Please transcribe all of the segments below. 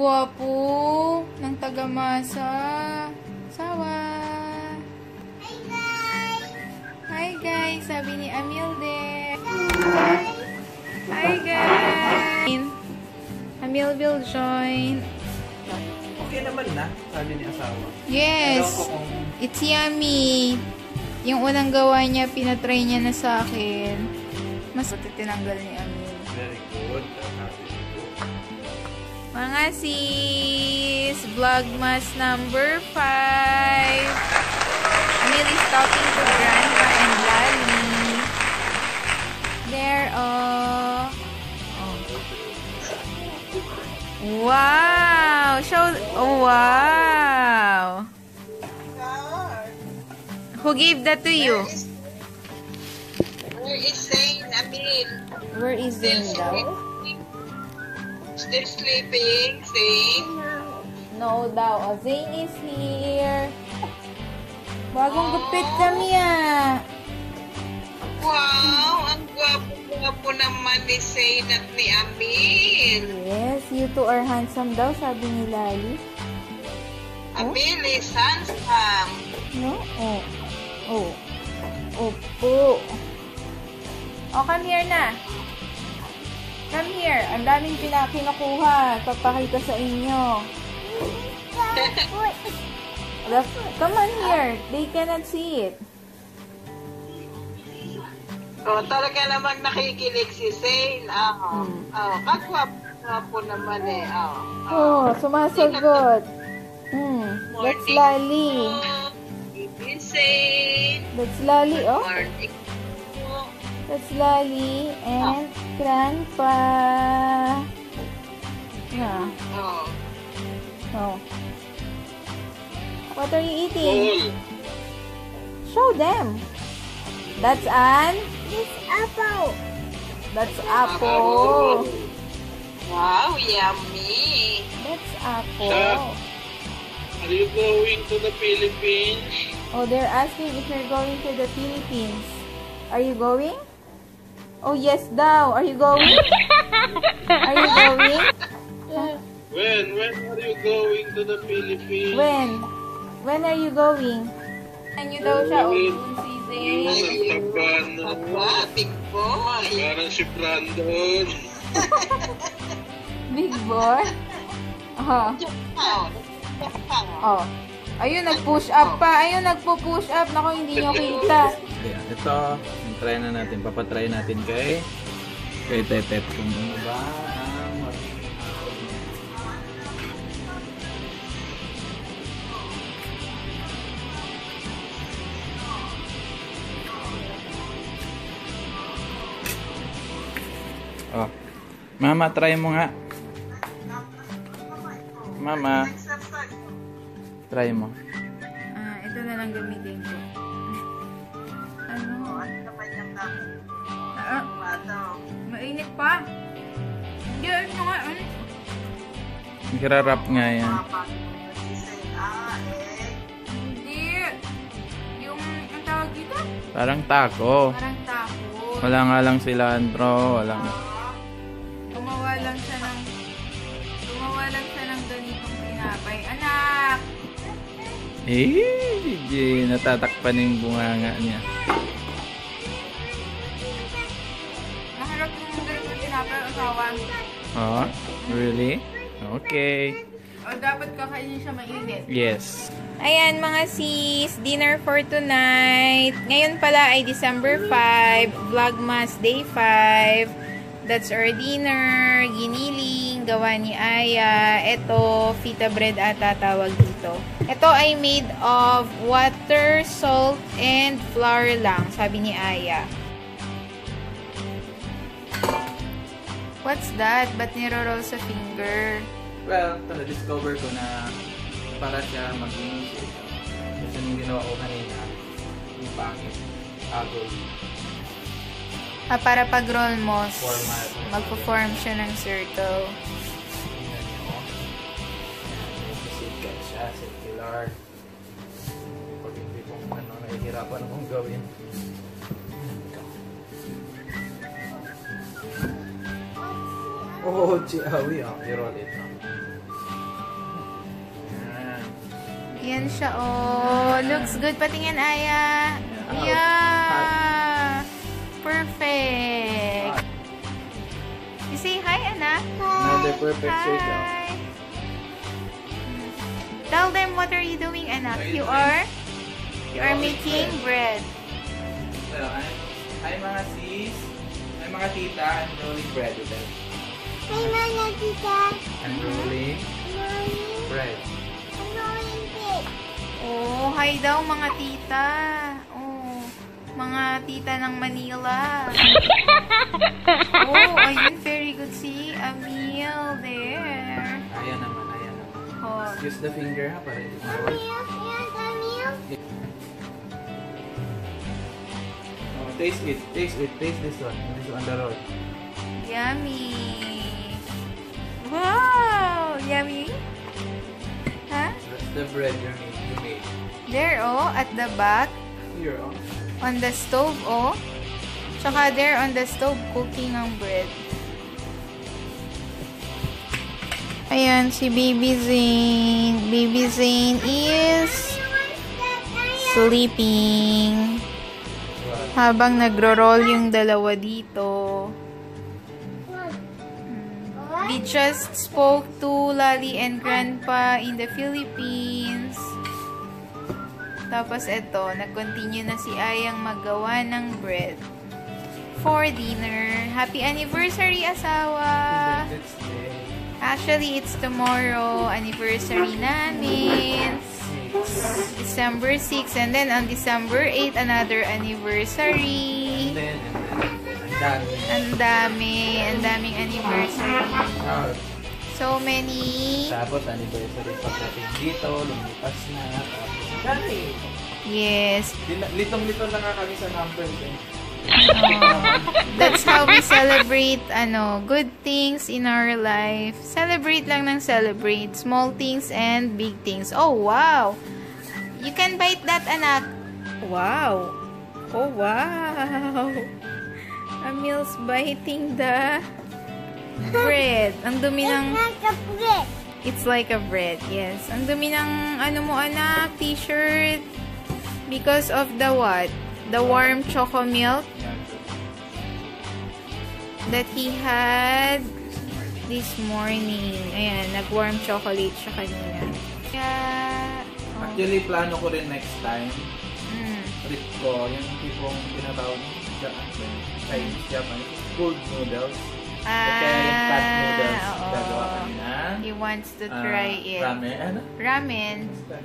gwapo ng tagamasa. Sawa. Hi guys! Hi guys, sabi ni Amilde. Hi guys. Amil will join. Okay naman na, sabi ni asawa. Yes. It's yummy. Yung unang gawa niya, pinatry niya na sa akin. Mas tinanggal ni Amil. very good. Happy to go. Mga sis, Vlogmas number 5. Amil is talking to Grandma and Lali. There, oh. oh. Wow! Show, oh, wow! Who gave that to you? Where is Zayn? Amin. Where is Zayn daw? Still sleeping, Zayn? No daw. Oh, Zayn is here. Bagong gupit kami ah. Wow! Ang gwapo-gwapo naman ni Zayn at ni Amin. Yes, you two are handsome daw, sabi ni Lali. Amin is handsome. No? Oh. Oh. Opo. Oh, come here na. Come here. Ang daming pinakinukuha. Papakita sa inyo. Come on here. They cannot see it. Oh, talaga namang nakikinig si Zayn. Oh, Hmm. oh, kagwapo naman eh. Oh, Oh, sumasagot. Hmm. That's Lali. Baby Zayn. That's Lali, oh. Morning. That's Lali and Grandpa. Yeah. Oh. Oh. What are you eating? Show them. That's an. That's apple. That's apple. Wow, yummy. That's apple. Are you going to the Philippines? Oh, they're asking if you're going to the Philippines. Are you going? Oh, yes daw. Are you going? Are you going? When? When are you going to the Philippines? When? When are you going? Ano daw siya? Oh, dun si Zay. Ang taba, no? Aba, big boy. Parang si Brandon. Big boy. Uh-huh. Oh. Oh. Ayun, nag-push up pa. Ayun, nagpo-push up. Naku, hindi nyo kita. Ito, yung try na natin. Papatry natin kay kay Tetet kung ano ba ang Oh. Mama, try mo nga. Mama, try mo. Ah, ito na lang gamitin ko. Ano? Ah, mainit pa. Hindi, ano nga. Ano? Hirarap nga yan. Hindi. Yung, ang tawag dito? Parang taco. Parang tapo. Wala nga lang cilantro, walang... Gumawa Eh, hindi natatakpan yung bunganga niya. Maharap yung ganitong tinapay ang asawa. Oh, really? Okay. O dapat kakainin siya mainit. Yes. Ayan mga sis, dinner for tonight. Ngayon pala ay December 5, Vlogmas Day 5. That's our dinner, giniling, gawa ni Aya. Ito, fita bread ata tawag dito. Ito ay made of water, salt, and flour lang, sabi ni Aya. What's that? Ba't niro-roll sa finger? Well, ito na-discover ko na para siya maging shape. Kasi yung ginawa ko kanina, yung pangit, agol. Ah, para pag roll mo, magpo-form siya ng circle. Nahihirapan akong gawin. Oo, oh, chiawi ah. I-roll it lang. Ayan siya, oh. Looks good. Patingin, Aya. Yeah. Perfect. You say hi, anak. Another perfect. Hi. Tell them what are you doing, anak? You are? You are making bread. bread. So, ay, ay mga sis, ay mga tita, I'm rolling bread with them. May mga tita. I'm rolling Rolling. bread. Rolling big. Oh, hi daw mga tita. Oh, mga tita ng Manila. oh, ayun, very good. See, a meal there. Ayan naman, ayan naman. Oh, Use the finger ha, para hindi Meow, mawal. meow, meow. Oh, taste it, taste it, taste this one. This one, the roll. yummy. Wow, yummy. Huh? That's the bread you made. You made. There, oh, at the back, Here, oh. on the stove, oh. Tsaka there on the stove, cooking ang bread. Ayan, si Baby Zane. Baby Zane is sleeping. Habang nagro-roll yung dalawa dito. We just spoke to Lali and Grandpa in the Philippines. Tapos eto, nag-continue na si Ayang maggawa ng bread for dinner. Happy anniversary, asawa! Actually, it's tomorrow, anniversary namin. December 6, and then on December 8, another anniversary. And then, and then, and dami. Ang dami, ang daming anniversary. Ah, So many. Tapos anniversary pagdating dito, lumipas na. Dami. Yes. Litong-lito na nga kami sa numbers eh. That's how we celebrate ano, good things in our life. Celebrate lang ng celebrate. Small things and big things. Oh, wow. You can bite that, anak. Wow. Oh, wow. Emil's biting the bread. Ang dumi ng... Like a bread. It's like a bread, yes. Ang dumi ng ano mo anak, t-shirt. Because of the what? The warm choco milk that he had this morning. Ayan, nag-warm chocolate siya kanina. Oh, Actually, plano ko rin next time, mm, trip ko, yung tipong tinatawag Chinese, Japanese, cold noodles. Kaya yung cut noodles, Ah, oo. gagawa kami na. He wants to ah, try it. Ramen, ano? Ramen. Basta.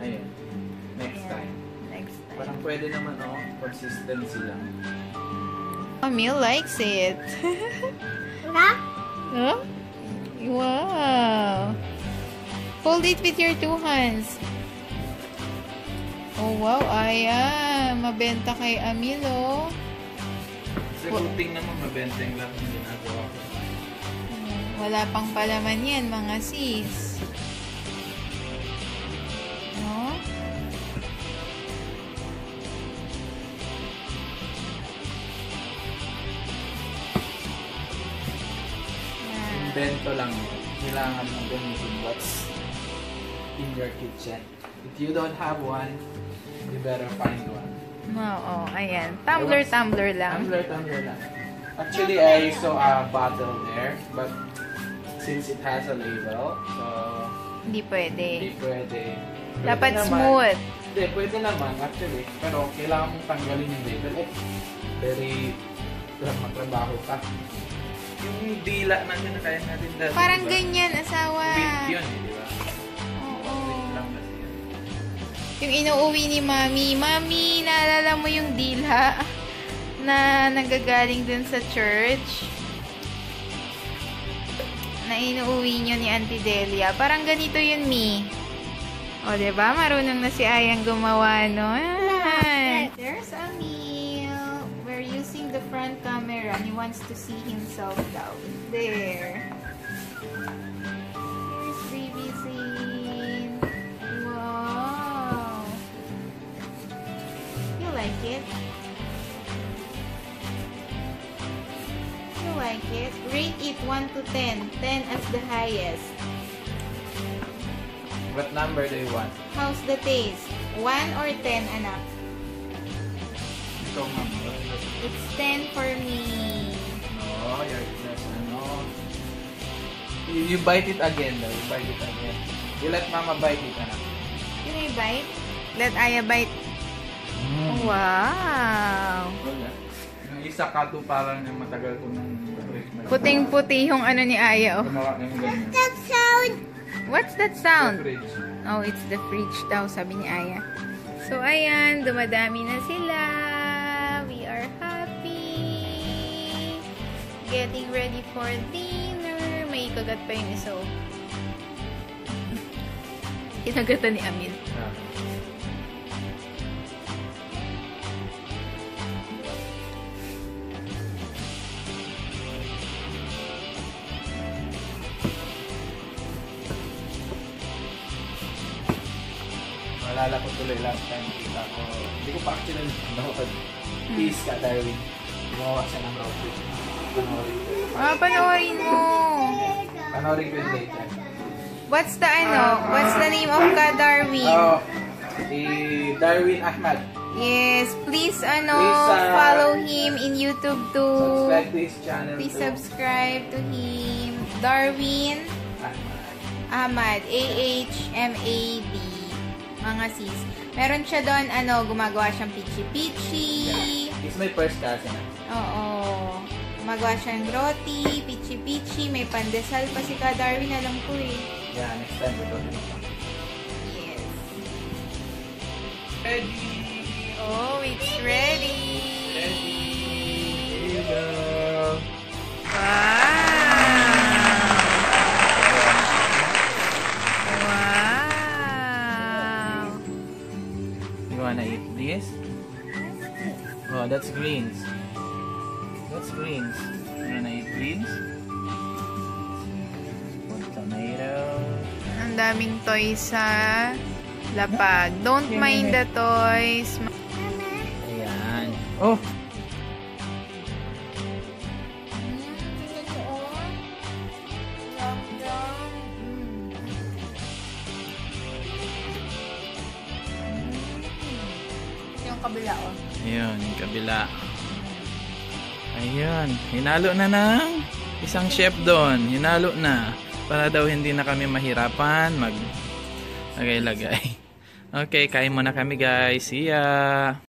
Ayun. Next Ayan, time. Next time. Parang pwede naman, oh, consistency lang. Emil likes it. Huh? Wow. Hold it with your two hands. Oh, wow. Aya. Mabenta kay Amilo. Sa cooking naman, mabenteng lang yung ginagawa ko. Hmm, Wala pang palaman yan, mga sis. No? Invento lang. Kailangan mong gamitin what's in your kitchen. If you don't have one, you better find one. Oo, ayan. Tumbler, tumbler lang. Tumbler, tumbler lang. Actually, I saw a bottle there, but since it has a label, so Hindi pwede. hindi pwede. Pwede Dapat naman. smooth. Hindi, pwede naman actually. Pero kailangan mong tanggalin yung label. Eh, very matrabaho ka. Yung dila na kinakain natin dati. Parang diba? ganyan, asawa. Yun, eh, di Yung inuuwi ni Mami, Mami, naalala mo yung dila na nagagaling dun sa church? Na inuuwi nyo ni Auntie Delia. Parang ganito yun, Mi. O, ba diba? Marunong na si Ayang gumawa? Ay. There's meal. We're using the front camera. He wants to see himself down there. It? You like it? Rate it 1 to 10. 10 as the highest. What number do you want? How's the taste? 1 or 10, anak? It's 10 for me. No, you're just, ano. You, you bite it again, though. You bite it again. You let mama bite it, anak. Can I bite? Let Aya bite. Wow! Yung isa ka to parang yung matagal ko nang Puting-puti yung ano ni Aya, oh. Ganyan. That sound. What's that sound? Oh, it's the fridge daw, sabi ni Aya. So, ayan, dumadami na sila. We are happy. Getting ready for dinner. May kagat pa yung isa, oh. Kinagatan ni Amin. Ah. Maalala ko tuloy last time kita ko. Hindi ko pa actually nanood. Peace ka, Darwin. Gumawa siya ng outfit. Panoorin ko. Ah, panoorin mo. Panoorin ko yung later. What's the ano? What's the name of ka, Darwin? Oh, si Darwin Ahmad. Yes, please ano, Please, uh, follow him in YouTube too. Subscribe to his channel. Please too. subscribe to him. Darwin Ahmad. Ahmad, A-H-M-A-D. Mga sis. Meron siya doon, ano, gumagawa siyang pichi-pichi. He's my first cousin. Oo. Gumagawa siyang roti, pichi-pichi. May pandesal pa si Ka Darwin, alam ko eh. Yeah, next time ito. Yes. Ready! Oh, it's ready. Ready! Here you go! Wow! You wanna eat this? Oh, that's greens. That's greens. You wanna eat greens? Tomato. Ang daming toys sa lapag. Don't mind the toys. Ayan. Oh! Kabila, oh. Ayun, yung kabila. Ayun, hinalo na ng isang chef doon. Hinalo na. Para daw hindi na kami mahirapan mag lagay-lagay. Okay, kain muna kami guys. See ya!